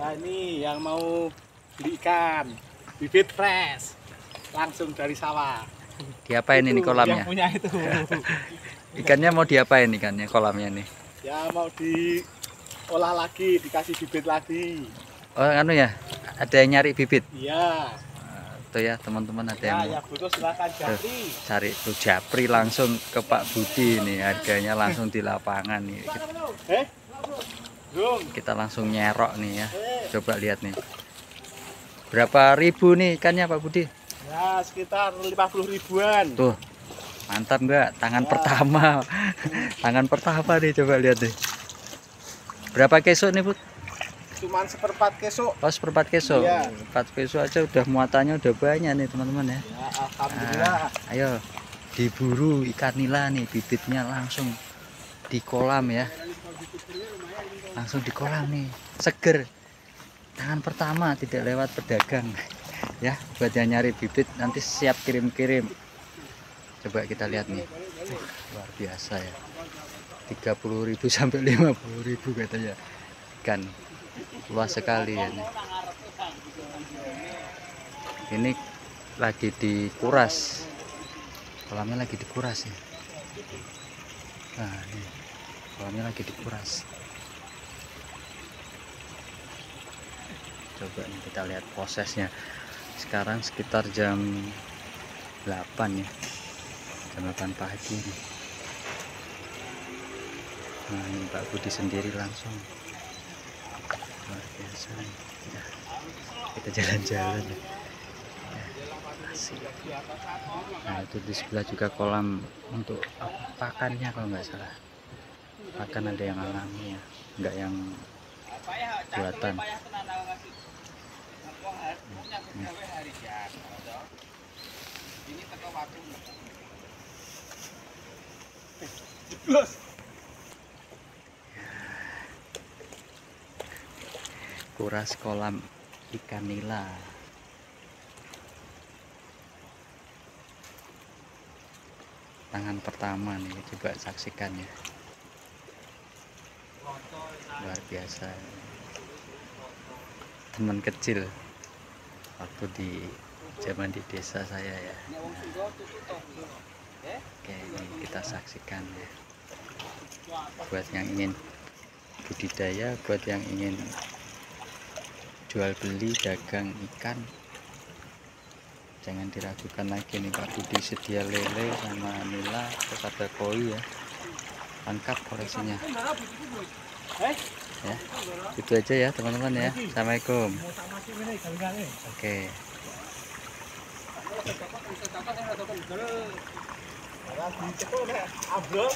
Ya ini yang mau beli ikan, bibit fresh, langsung dari sawah. Diapain ini Itu kolamnya? Yang punya itu. Ikannya mau diapain ikannya kolamnya nih? ya mau diolah lagi, dikasih bibit lagi. Oh anu ya, ada yang nyari bibit. Iya. Tuh ya teman-teman ada Ya, yang ya butuh silakan Japri. cari tuh japri langsung ke Pak Budi nih harganya langsung di lapangan nih Eh? Belum. kita langsung nyerok nih ya Eh, coba lihat nih berapa ribu nih ikannya Pak Budi ya sekitar 50 ribuan. tuh mantap nggak tangan Ya. pertama tangan pertama nih coba lihat nih berapa keso nih Bud? Cuman seperempat kesuk. Oh seperempat keso Iya. empat keso aja udah muatannya udah banyak nih teman-teman ya Ya, alhamdulillah. Ah, ayo diburu ikan nila nih bibitnya langsung di kolam ya langsung di kolam nih seger tangan pertama tidak lewat pedagang ya. Buat yang nyari bibit nanti siap kirim-kirim. Coba kita lihat nih. Wah, luar biasa ya. 30.000 sampai 50.000 katanya. Ikan luas sekali ya. Nih. ini lagi dikuras. Kolamnya lagi dikuras ya. Nah ini. Kolamnya lagi dikuras coba nih kita lihat prosesnya sekarang sekitar jam 8 ya jam 8 pagi nih. nah ini Pak Budi sendiri langsung luar biasa. Ya, kita jalan-jalan ya. Ya. Nah itu di sebelah juga kolam untuk pakannya kalau nggak salah. Pakan ada yang alami ya, nggak yang buatan. Kuras kolam ikan nila. Tangan pertama nih, coba saksikan ya. Luar biasa. Teman kecil waktu di zaman di desa saya ya. Oke, ini kita saksikan ya. Buat yang ingin budidaya, buat yang ingin jual beli dagang ikan jangan diragukan lagi nih Pak Budi sedia lele sama nila terus ada koi ya lengkap koleksinya ya. Itu aja ya teman-teman ya. Assalamualaikum. Oke. ambrol.